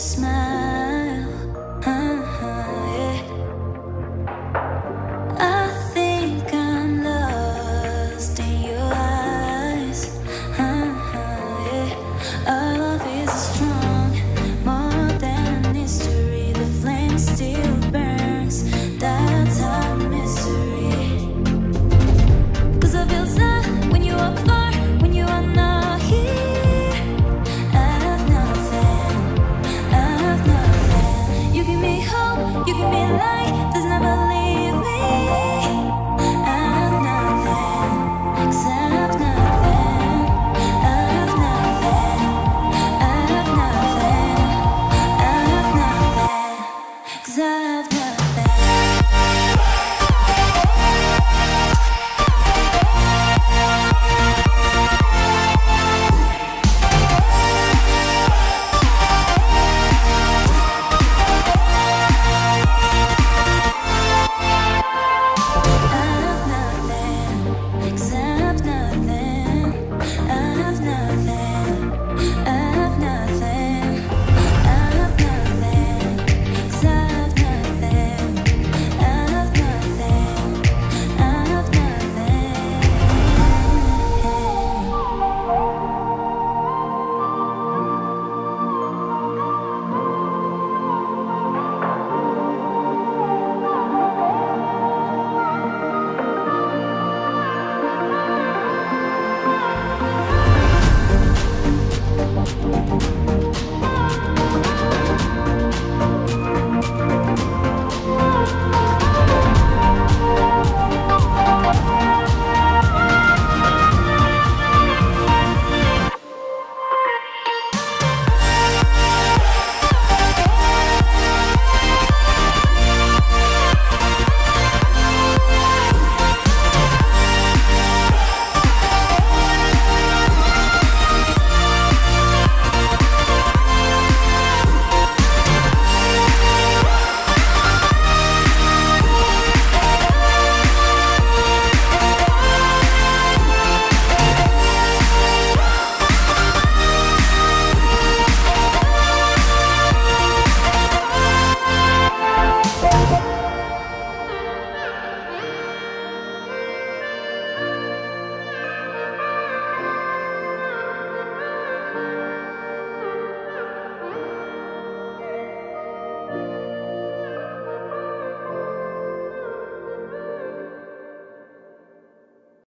smile. Like. There's never